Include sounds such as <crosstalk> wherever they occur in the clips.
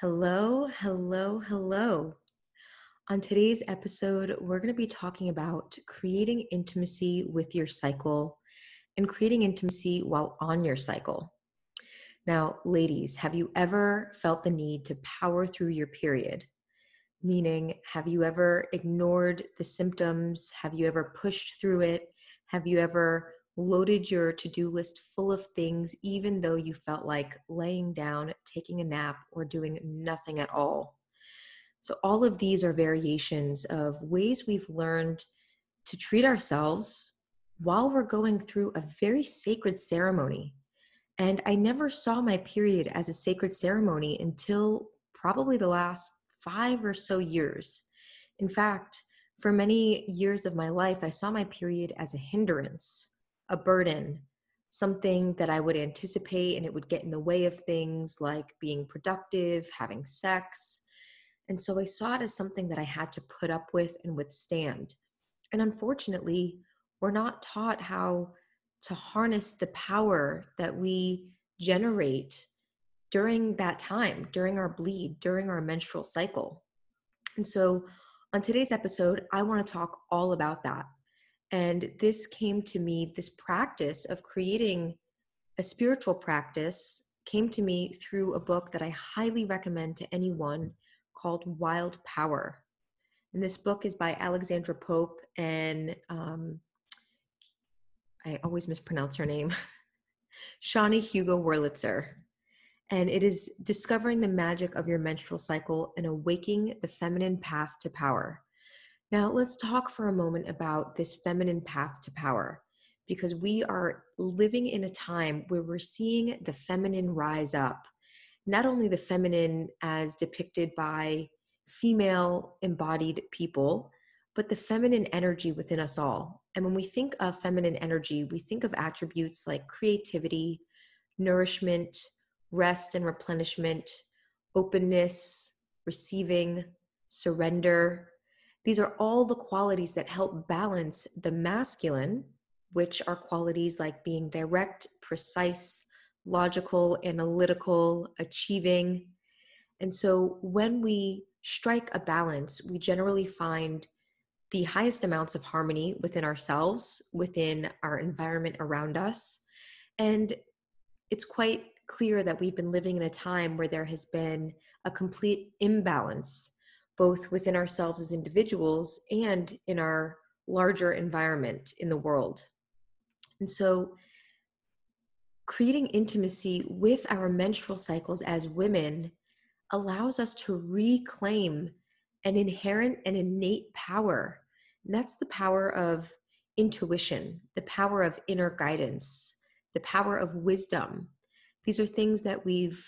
Hello, hello, hello. On today's episode, we're going to be talking about creating intimacy with your cycle and creating intimacy while on your cycle. Now, ladies, have you ever felt the need to power through your period? Meaning, have you ever ignored the symptoms? Have you ever pushed through it? Have you ever loaded your to do list full of things, even though you felt like laying down, taking a nap, or doing nothing at all. So, all of these are variations of ways we've learned to treat ourselves while we're going through a very sacred ceremony. And I never saw my period as a sacred ceremony until probably the last five or so years. In fact, for many years of my life, I saw my period as a hindrance a burden, something that I would anticipate and it would get in the way of things like being productive, having sex. And so I saw it as something that I had to put up with and withstand. And unfortunately, we're not taught how to harness the power that we generate during that time, during our bleed, during our menstrual cycle. And so on today's episode, I want to talk all about that. And this came to me, this practice of creating a spiritual practice came to me through a book that I highly recommend to anyone called Wild Power. And this book is by Alexandra Pope and um, I always mispronounce her name, <laughs> Sjanie Hugo Wurlitzer. And it is discovering the magic of your menstrual cycle and awaking the feminine path to power. Now, let's talk for a moment about this feminine path to power because we are living in a time where we're seeing the feminine rise up. Not only the feminine as depicted by female embodied people, but the feminine energy within us all. And when we think of feminine energy, we think of attributes like creativity, nourishment, rest and replenishment, openness, receiving, surrender, these are all the qualities that help balance the masculine, which are qualities like being direct, precise, logical, analytical, achieving. And so when we strike a balance, we generally find the highest amounts of harmony within ourselves, within our environment around us. And it's quite clear that we've been living in a time where there has been a complete imbalance both within ourselves as individuals and in our larger environment in the world. And so, creating intimacy with our menstrual cycles as women allows us to reclaim an inherent and innate power. And that's the power of intuition, the power of inner guidance, the power of wisdom. These are things that we've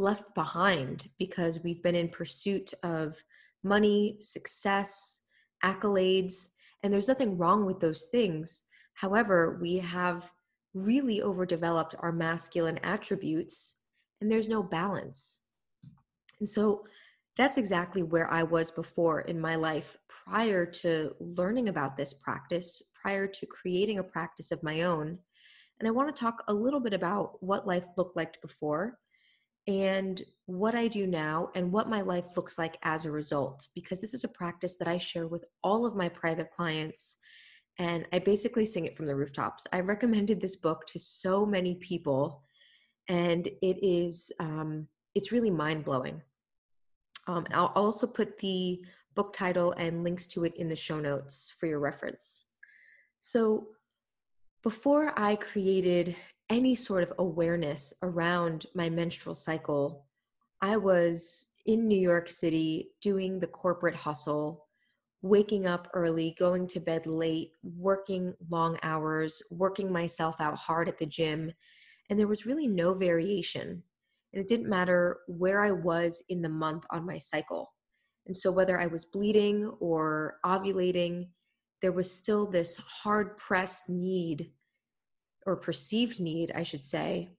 left behind because we've been in pursuit of money, success, accolades, and there's nothing wrong with those things. However, we have really overdeveloped our masculine attributes and there's no balance. And so that's exactly where I was before in my life prior to learning about this practice, prior to creating a practice of my own. And I want to talk a little bit about what life looked like before and what I do now and what my life looks like as a result, because this is a practice that I share with all of my private clients. And I basically sing it from the rooftops. I recommended this book to so many people, and it is um, it's really mind blowing. Um, I'll also put the book title and links to it in the show notes for your reference. So, before I created any sort of awareness around my menstrual cycle, I was in New York City doing the corporate hustle, waking up early, going to bed late, working long hours, working myself out hard at the gym. And there was really no variation. And it didn't matter where I was in the month on my cycle. And so, whether I was bleeding or ovulating, there was still this hard pressed need or perceived need, I should say,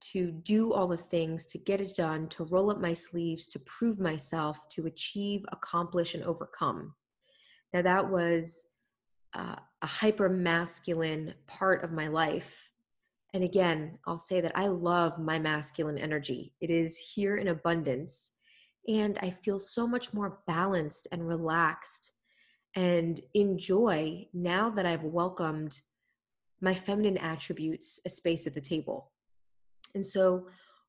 to do all the things, to get it done, to roll up my sleeves, to prove myself, to achieve, accomplish, and overcome. Now, that was uh, a hyper masculine part of my life. And again, I'll say that I love my masculine energy. It is here in abundance. And I feel so much more balanced and relaxed and enjoy now that I've welcomed my feminine attributes a space at the table. And so,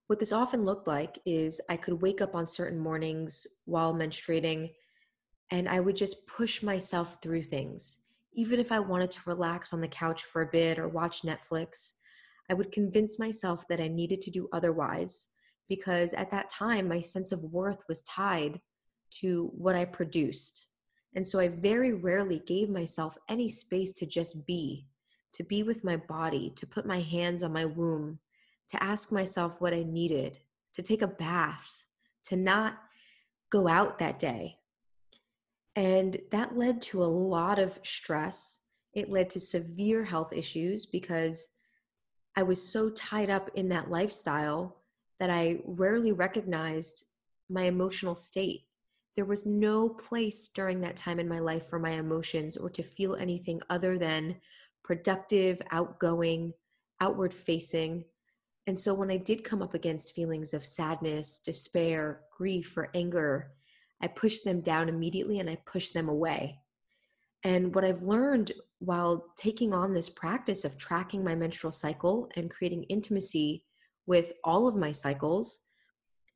what this often looked like is I could wake up on certain mornings while menstruating and I would just push myself through things. Even if I wanted to relax on the couch for a bit or watch Netflix, I would convince myself that I needed to do otherwise because at that time my sense of worth was tied to what I produced. And so I very rarely gave myself any space to just be, to be with my body, to put my hands on my womb, to ask myself what I needed, to take a bath, to not go out that day. And that led to a lot of stress. It led to severe health issues because I was so tied up in that lifestyle that I rarely recognized my emotional state. There was no place during that time in my life for my emotions or to feel anything other than productive, outgoing, outward facing, and so when I did come up against feelings of sadness, despair, grief, or anger, I pushed them down immediately and I pushed them away. And what I've learned while taking on this practice of tracking my menstrual cycle and creating intimacy with all of my cycles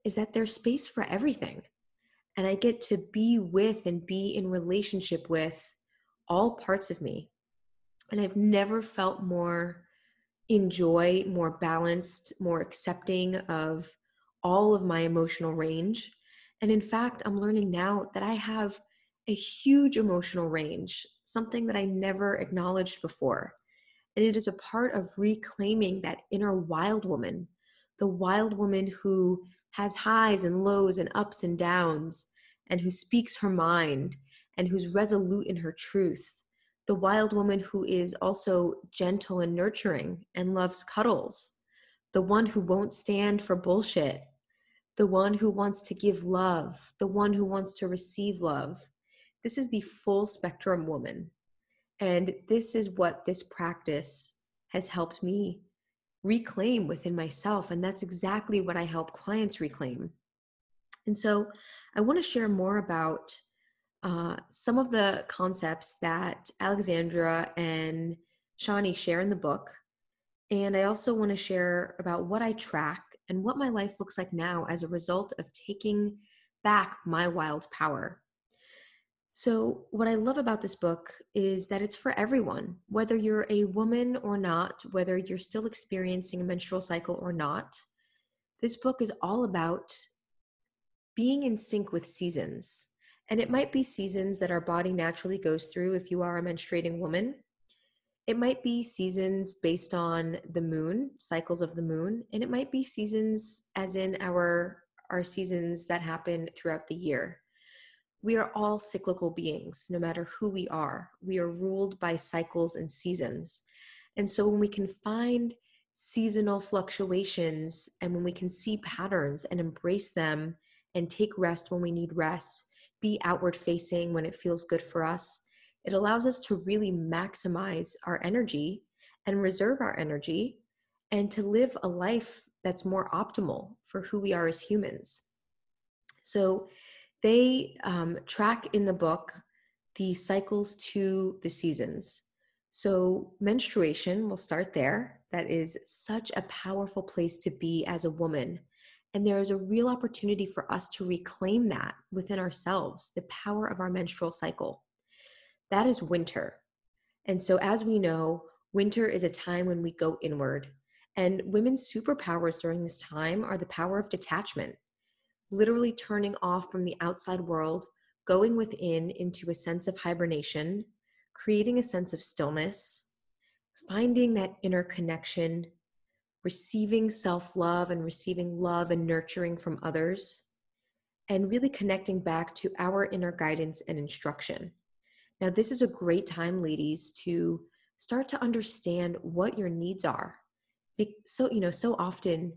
is that there's space for everything. And I get to be with and be in relationship with all parts of me. And I've never felt more enjoy more balanced, more accepting of all of my emotional range. And in fact, I'm learning now that I have a huge emotional range, something that I never acknowledged before. And it is a part of reclaiming that inner wild woman, the wild woman who has highs and lows and ups and downs, and who speaks her mind, and who's resolute in her truth, the wild woman who is also gentle and nurturing and loves cuddles, the one who won't stand for bullshit, the one who wants to give love, the one who wants to receive love. This is the full spectrum woman. And this is what this practice has helped me reclaim within myself. And that's exactly what I help clients reclaim. And so I want to share more about uh, some of the concepts that Alexandra and Sjanie share in the book. And I also want to share about what I track and what my life looks like now as a result of taking back my wild power. So, what I love about this book is that it's for everyone, whether you're a woman or not, whether you're still experiencing a menstrual cycle or not. This book is all about being in sync with seasons and it might be seasons that our body naturally goes through if you are a menstruating woman. It might be seasons based on the moon, cycles of the moon, and it might be seasons as in our our seasons that happen throughout the year. We are all cyclical beings, no matter who we are. We are ruled by cycles and seasons. And so when we can find seasonal fluctuations and when we can see patterns and embrace them and take rest when we need rest, be outward facing when it feels good for us. It allows us to really maximize our energy and reserve our energy and to live a life that's more optimal for who we are as humans. So they um, track in the book the cycles to the seasons. So, menstruation, we'll start there. That is such a powerful place to be as a woman and there is a real opportunity for us to reclaim that within ourselves, the power of our menstrual cycle. That is winter. And so, as we know, winter is a time when we go inward. And women's superpowers during this time are the power of detachment, literally turning off from the outside world, going within into a sense of hibernation, creating a sense of stillness, finding that inner connection receiving self love and receiving love and nurturing from others, and really connecting back to our inner guidance and instruction. Now, this is a great time, ladies, to start to understand what your needs are. So, you know, so often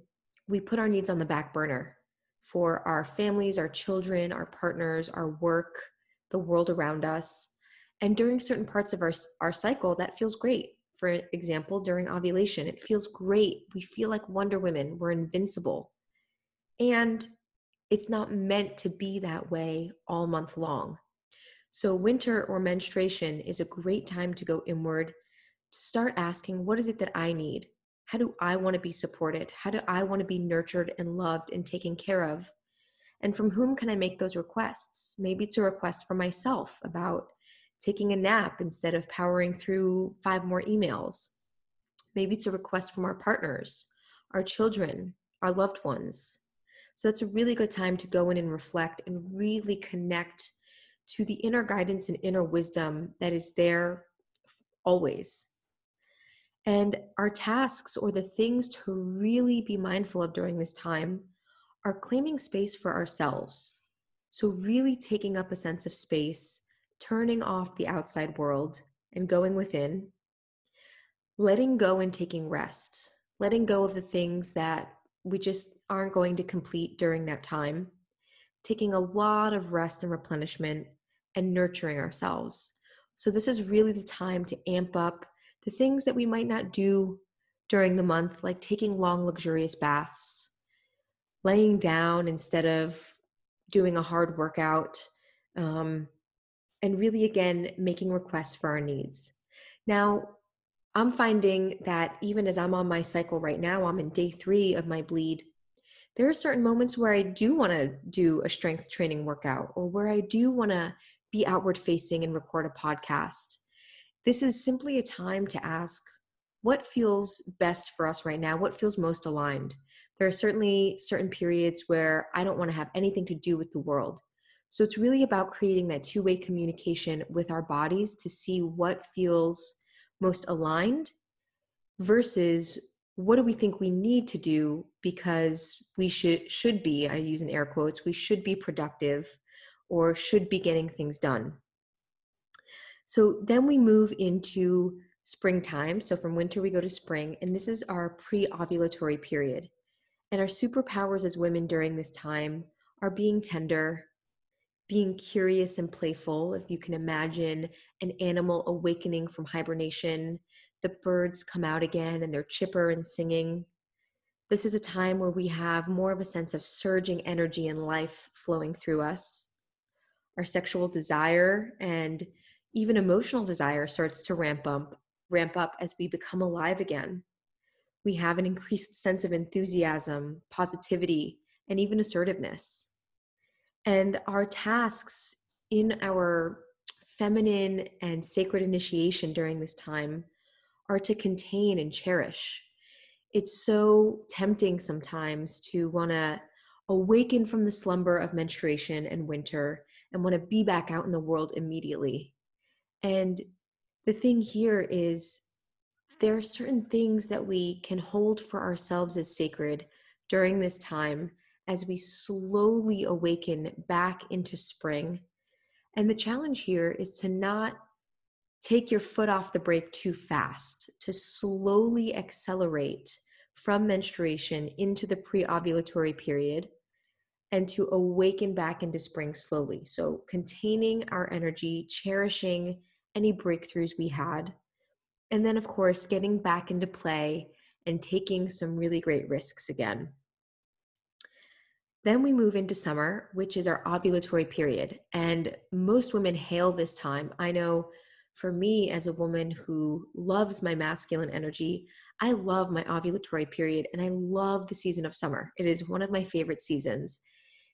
we put our needs on the back burner for our families, our children, our partners, our work, the world around us. And during certain parts of our, our cycle, that feels great for example, during ovulation. It feels great. We feel like Wonder Women, we're invincible. And it's not meant to be that way all month long. So, winter or menstruation is a great time to go inward, to start asking, what is it that I need? How do I want to be supported? How do I want to be nurtured and loved and taken care of? And from whom can I make those requests? Maybe it's a request for myself about taking a nap instead of powering through five more emails. Maybe it's a request from our partners, our children, our loved ones. So that's a really good time to go in and reflect and really connect to the inner guidance and inner wisdom that is there always. And our tasks or the things to really be mindful of during this time are claiming space for ourselves. So, really taking up a sense of space, turning off the outside world and going within, letting go and taking rest, letting go of the things that we just aren't going to complete during that time, taking a lot of rest and replenishment and nurturing ourselves. So, this is really the time to amp up the things that we might not do during the month, like taking long, luxurious baths, laying down instead of doing a hard workout, um, and really, again, making requests for our needs. Now, I'm finding that even as I'm on my cycle right now, I'm in day three of my bleed. There are certain moments where I do want to do a strength training workout or where I do want to be outward facing and record a podcast. This is simply a time to ask what feels best for us right now, what feels most aligned. There are certainly certain periods where I don't want to have anything to do with the world. So it's really about creating that two way communication with our bodies to see what feels most aligned versus what do we think we need to do because we should should be i use in air quotes we should be productive or should be getting things done. So then we move into springtime. So from winter we go to spring and this is our pre-ovulatory period. And our superpowers as women during this time are being tender, being curious and playful. If you can imagine an animal awakening from hibernation, the birds come out again and they're chipper and singing. This is a time where we have more of a sense of surging energy and life flowing through us. Our sexual desire and even emotional desire starts to ramp up, ramp up as we become alive again we have an increased sense of enthusiasm, positivity, and even assertiveness. And our tasks in our feminine and sacred initiation during this time are to contain and cherish. It's so tempting sometimes to want to awaken from the slumber of menstruation and winter and want to be back out in the world immediately. And the thing here is there are certain things that we can hold for ourselves as sacred during this time as we slowly awaken back into spring. And the challenge here is to not take your foot off the brake too fast, to slowly accelerate from menstruation into the pre ovulatory period and to awaken back into spring slowly. So, containing our energy, cherishing any breakthroughs we had, and then, of course, getting back into play and taking some really great risks again. Then we move into summer, which is our ovulatory period. And most women hail this time. I know for me, as a woman who loves my masculine energy, I love my ovulatory period and I love the season of summer. It is one of my favorite seasons.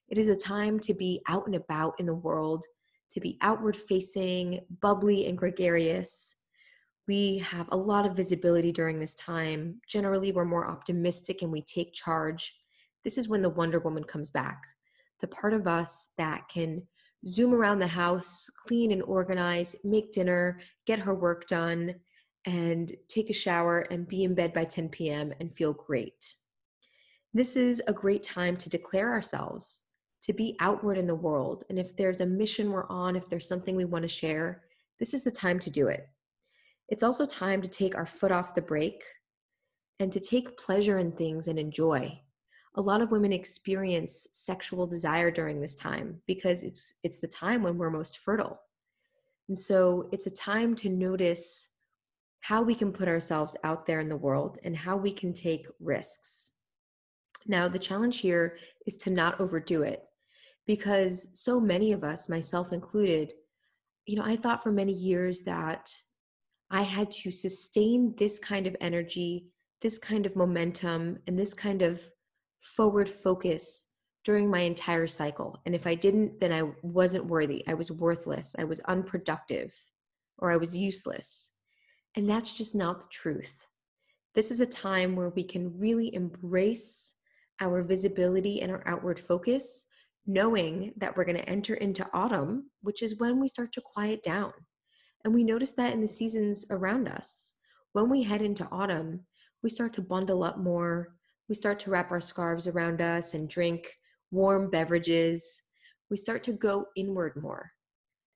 It is a time to be out and about in the world, to be outward facing, bubbly, and gregarious, we have a lot of visibility during this time. Generally, we're more optimistic and we take charge. This is when the Wonder Woman comes back. The part of us that can zoom around the house, clean and organize, make dinner, get her work done, and take a shower and be in bed by 10 p.m. and feel great. This is a great time to declare ourselves, to be outward in the world. And if there's a mission we're on, if there's something we want to share, this is the time to do it. It's also time to take our foot off the brake and to take pleasure in things and enjoy. A lot of women experience sexual desire during this time because it's it's the time when we're most fertile. And so it's a time to notice how we can put ourselves out there in the world and how we can take risks. Now, the challenge here is to not overdo it because so many of us, myself included, you know, I thought for many years that I had to sustain this kind of energy, this kind of momentum, and this kind of forward focus during my entire cycle. And if I didn't, then I wasn't worthy. I was worthless. I was unproductive or I was useless. And that's just not the truth. This is a time where we can really embrace our visibility and our outward focus, knowing that we're going to enter into autumn, which is when we start to quiet down. And we notice that in the seasons around us. When we head into autumn, we start to bundle up more. We start to wrap our scarves around us and drink warm beverages. We start to go inward more.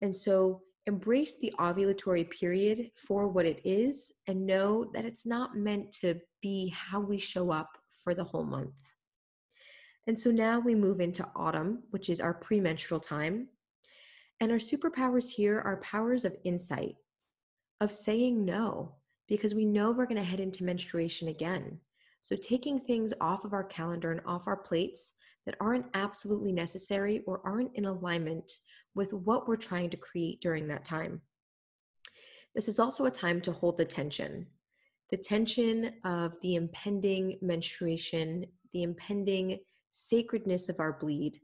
And so embrace the ovulatory period for what it is and know that it's not meant to be how we show up for the whole month. And so now we move into autumn, which is our premenstrual time. And our superpowers here are powers of insight, of saying no, because we know we're going to head into menstruation again. So taking things off of our calendar and off our plates that aren't absolutely necessary or aren't in alignment with what we're trying to create during that time. This is also a time to hold the tension the tension of the impending menstruation, the impending sacredness of our bleed,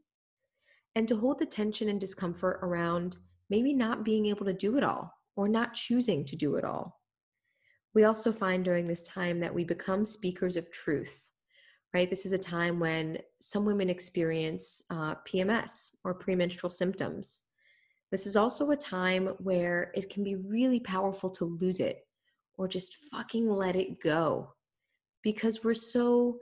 and to hold the tension and discomfort around maybe not being able to do it all or not choosing to do it all. We also find during this time that we become speakers of truth right? This is a time when some women experience uh, PMS or premenstrual symptoms. This is also a time where it can be really powerful to lose it or just fucking let it go because we're so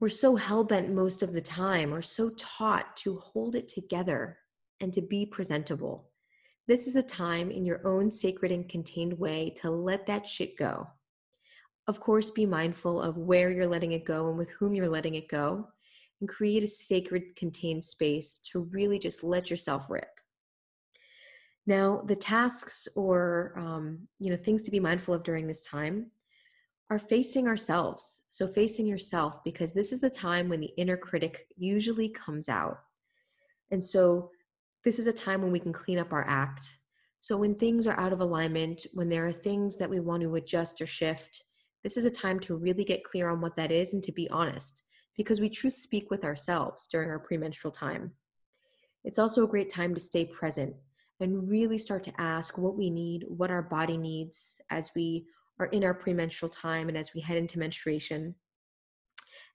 we're so hell-bent most of the time or so taught to hold it together and to be presentable. This is a time in your own sacred and contained way to let that shit go of course, be mindful of where you're letting it go and with whom you're letting it go, and create a sacred, contained space to really just let yourself rip. Now, the tasks or um, you know things to be mindful of during this time are facing ourselves. So, facing yourself because this is the time when the inner critic usually comes out, and so this is a time when we can clean up our act. So, when things are out of alignment, when there are things that we want to adjust or shift, this is a time to really get clear on what that is and to be honest, because we truth speak with ourselves during our premenstrual time. It's also a great time to stay present and really start to ask what we need, what our body needs as we are in our premenstrual time and as we head into menstruation.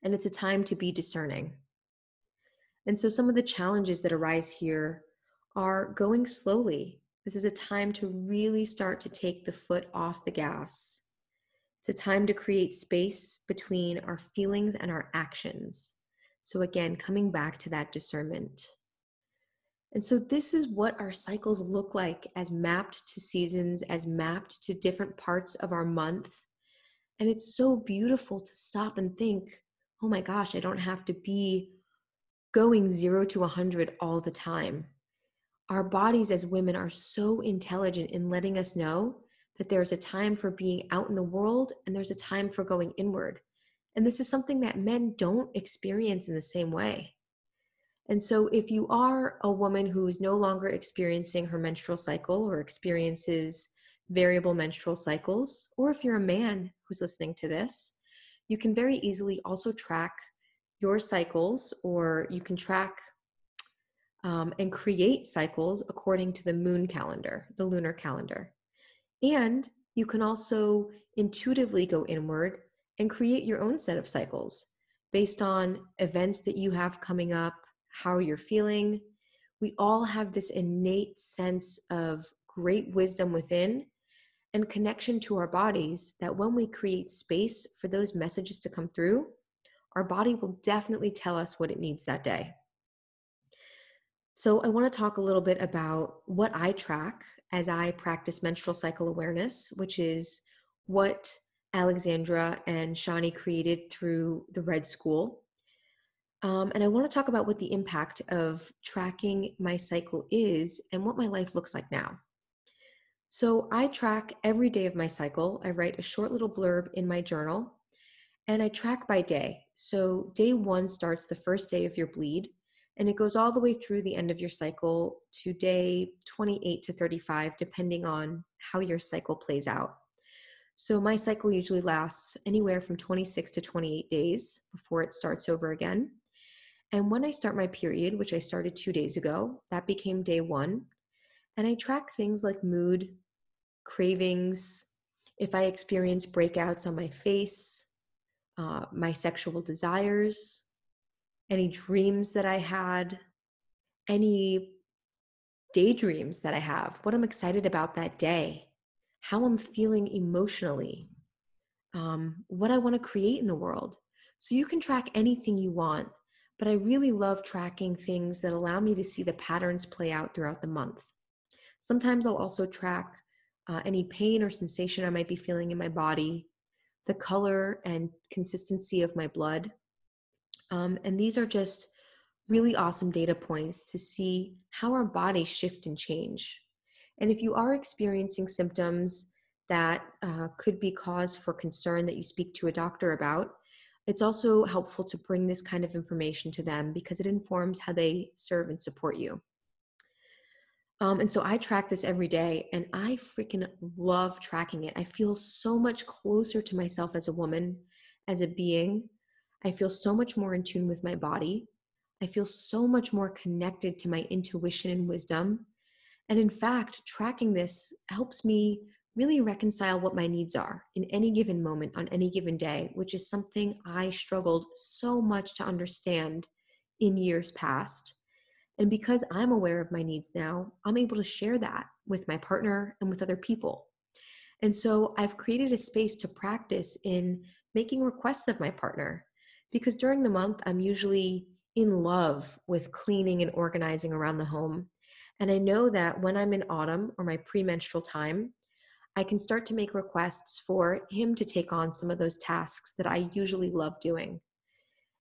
And it's a time to be discerning. And so, some of the challenges that arise here are going slowly. This is a time to really start to take the foot off the gas it's a time to create space between our feelings and our actions. So, again, coming back to that discernment. And so, this is what our cycles look like as mapped to seasons, as mapped to different parts of our month. And it's so beautiful to stop and think, oh my gosh, I don't have to be going zero to 100 all the time. Our bodies as women are so intelligent in letting us know that there's a time for being out in the world and there's a time for going inward. And this is something that men don't experience in the same way. And so, if you are a woman who's no longer experiencing her menstrual cycle or experiences variable menstrual cycles, or if you're a man who's listening to this, you can very easily also track your cycles, or you can track um, and create cycles according to the moon calendar, the lunar calendar. And you can also intuitively go inward and create your own set of cycles based on events that you have coming up, how you're feeling. We all have this innate sense of great wisdom within and connection to our bodies that when we create space for those messages to come through, our body will definitely tell us what it needs that day. So, I want to talk a little bit about what I track as I practice menstrual cycle awareness, which is what Alexandra and Sjanie created through the Red School. Um, and I want to talk about what the impact of tracking my cycle is and what my life looks like now. So I track every day of my cycle. I write a short little blurb in my journal and I track by day. So day one starts the first day of your bleed and it goes all the way through the end of your cycle to day 28 to 35, depending on how your cycle plays out. So my cycle usually lasts anywhere from 26 to 28 days before it starts over again. And when I start my period, which I started two days ago, that became day one. And I track things like mood, cravings, if I experience breakouts on my face, uh, my sexual desires, any dreams that I had, any daydreams that I have, what I'm excited about that day, how I'm feeling emotionally, um, what I want to create in the world. So you can track anything you want, but I really love tracking things that allow me to see the patterns play out throughout the month. Sometimes I'll also track uh, any pain or sensation I might be feeling in my body, the color and consistency of my blood. Um, and these are just really awesome data points to see how our bodies shift and change. And if you are experiencing symptoms that uh, could be cause for concern that you speak to a doctor about, it's also helpful to bring this kind of information to them because it informs how they serve and support you. Um, and so I track this every day and I freaking love tracking it. I feel so much closer to myself as a woman, as a being. I feel so much more in tune with my body. I feel so much more connected to my intuition and wisdom. And in fact, tracking this helps me really reconcile what my needs are in any given moment on any given day, which is something I struggled so much to understand in years past. And because I'm aware of my needs now, I'm able to share that with my partner and with other people. And so I've created a space to practice in making requests of my partner because during the month, I'm usually in love with cleaning and organizing around the home. And I know that when I'm in autumn or my premenstrual time, I can start to make requests for him to take on some of those tasks that I usually love doing.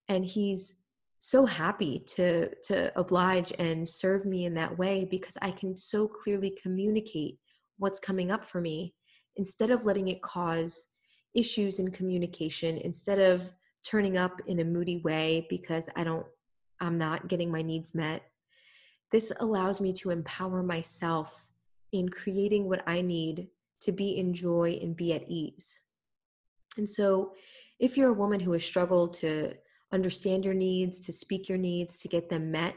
And he's so happy to to oblige and serve me in that way because I can so clearly communicate what's coming up for me instead of letting it cause issues in communication instead of turning up in a moody way because I don't I'm not getting my needs met this allows me to empower myself in creating what I need to be in joy and be at ease. And so, if you're a woman who has struggled to understand your needs, to speak your needs, to get them met,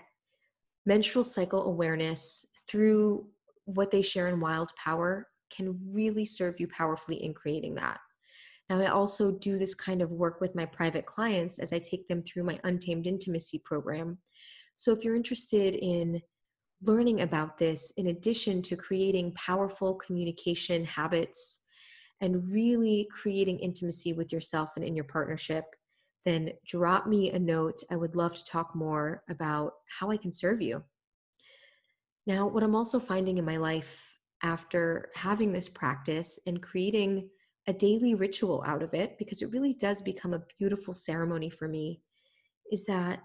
menstrual cycle awareness through what they share in Wild Power can really serve you powerfully in creating that. Now, I also do this kind of work with my private clients as I take them through my Untamed Intimacy program, so if you're interested in learning about this, in addition to creating powerful communication habits and really creating intimacy with yourself and in your partnership, then drop me a note. I would love to talk more about how I can serve you. Now, what I'm also finding in my life after having this practice and creating a daily ritual out of it, because it really does become a beautiful ceremony for me, is that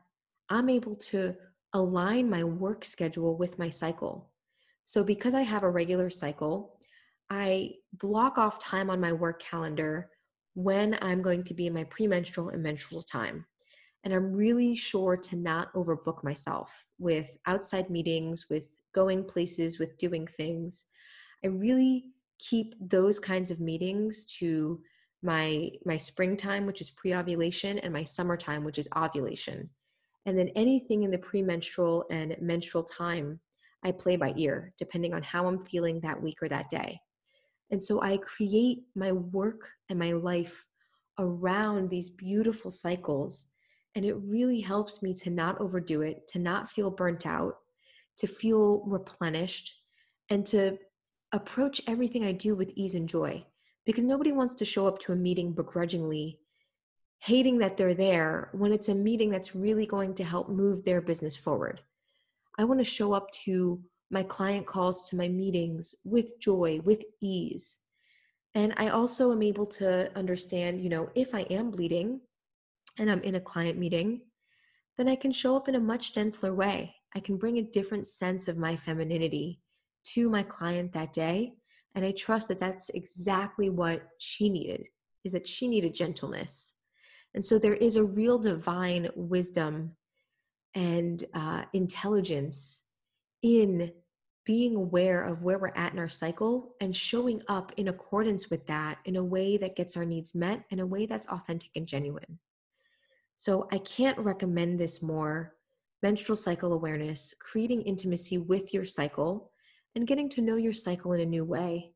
I'm able to align my work schedule with my cycle. So, because I have a regular cycle, I block off time on my work calendar when I'm going to be in my premenstrual and menstrual time. And I'm really sure to not overbook myself with outside meetings, with going places, with doing things. I really keep those kinds of meetings to my my springtime which is pre-ovulation and my summertime which is ovulation and then anything in the premenstrual and menstrual time, I play by ear, depending on how I'm feeling that week or that day. And so I create my work and my life around these beautiful cycles. And it really helps me to not overdo it, to not feel burnt out, to feel replenished, and to approach everything I do with ease and joy. Because nobody wants to show up to a meeting begrudgingly hating that they're there when it's a meeting that's really going to help move their business forward. I want to show up to my client calls, to my meetings with joy, with ease. And I also am able to understand, you know, if I am bleeding and I'm in a client meeting, then I can show up in a much gentler way. I can bring a different sense of my femininity to my client that day. And I trust that that's exactly what she needed, is that she needed gentleness. And so there is a real divine wisdom and uh, intelligence in being aware of where we're at in our cycle and showing up in accordance with that in a way that gets our needs met in a way that's authentic and genuine. So I can't recommend this more menstrual cycle awareness, creating intimacy with your cycle, and getting to know your cycle in a new way.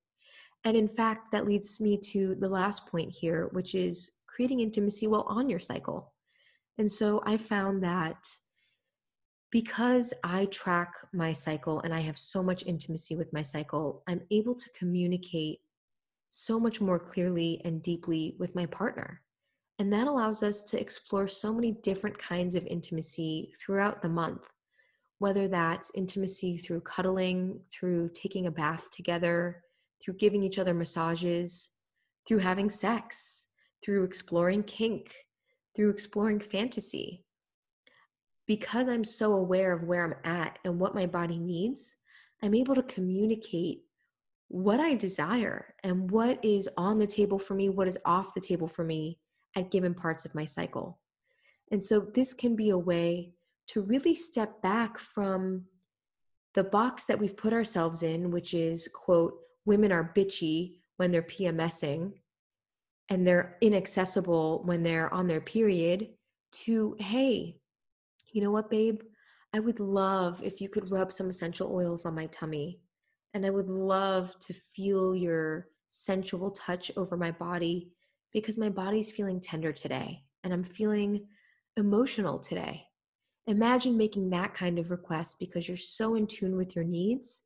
And in fact, that leads me to the last point here, which is creating intimacy while on your cycle. And so I found that because I track my cycle and I have so much intimacy with my cycle, I'm able to communicate so much more clearly and deeply with my partner. And that allows us to explore so many different kinds of intimacy throughout the month, whether that's intimacy through cuddling, through taking a bath together, through giving each other massages, through having sex, through exploring kink, through exploring fantasy because I'm so aware of where I'm at and what my body needs, I'm able to communicate what I desire and what is on the table for me, what is off the table for me at given parts of my cycle. And so this can be a way to really step back from the box that we've put ourselves in, which is, quote, women are bitchy when they're PMSing and they're inaccessible when they're on their period, to, hey, you know what, babe? I would love if you could rub some essential oils on my tummy. And I would love to feel your sensual touch over my body because my body's feeling tender today and I'm feeling emotional today. Imagine making that kind of request because you're so in tune with your needs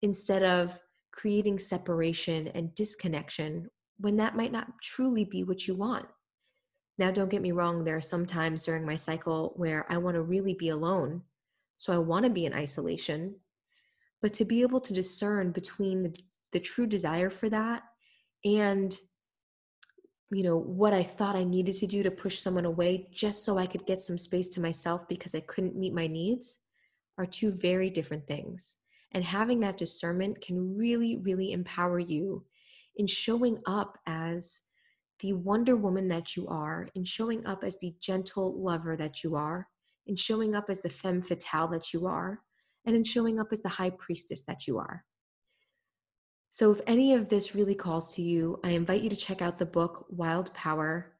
instead of creating separation and disconnection when that might not truly be what you want. Now, don't get me wrong, there are some times during my cycle where I want to really be alone. So I want to be in isolation. But to be able to discern between the, the true desire for that and you know what i thought i needed to do to push someone away just so i could get some space to myself because i couldn't meet my needs are two very different things and having that discernment can really really empower you in showing up as the Wonder Woman that you are, in showing up as the gentle lover that you are, in showing up as the femme fatale that you are, and in showing up as the high priestess that you are. So, if any of this really calls to you, I invite you to check out the book Wild Power.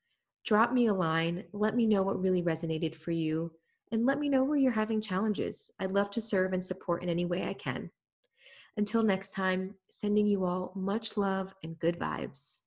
Drop me a line, let me know what really resonated for you, and let me know where you're having challenges. I'd love to serve and support in any way I can. Until next time, sending you all much love and good vibes.